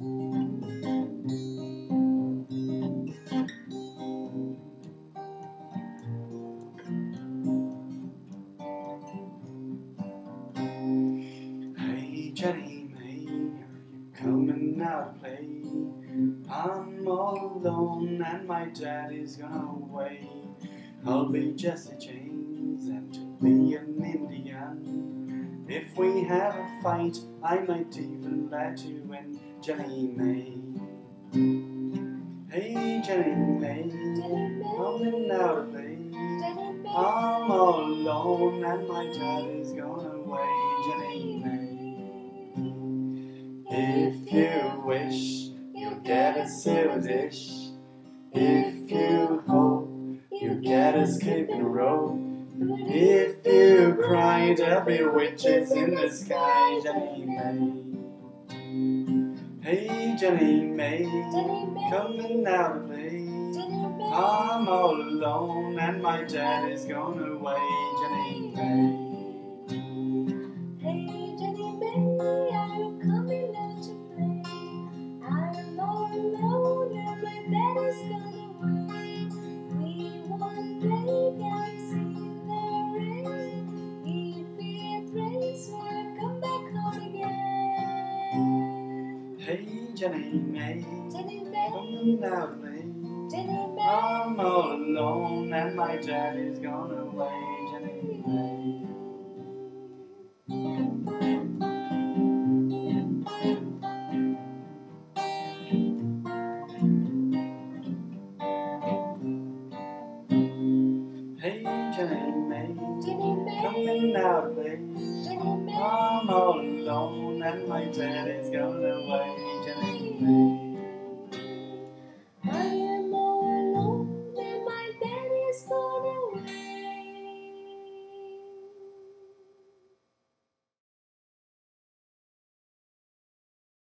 Hey Jenny May, are coming out to play? I'm all alone and my daddy's gone away. I'll be Jesse James and to be an Indian. If we have a fight, I might even let you in, Jenny May. Hey Jenny May, coming out play. I'm all alone and my daddy's gone away, Jenny May. If you wish, you'll get a silver dish. If you hope, you get a skipping rope. If you cried, every witch is in the sky, Jenny May. Hey Jenny May, coming out to play. I'm all alone and my dad is gone away, Jenny May. Hey Jenny May, are you coming out to play? I'm all alone and my dad is gone. Again. Hey Jenny May, Jenny May, coming out to play. Jenny May. I'm all alone and my dad is gone away, Jenny May. Hey Jenny May, Jenny May, coming out. Jenny I'm all alone and my dad is gone away, Jenny.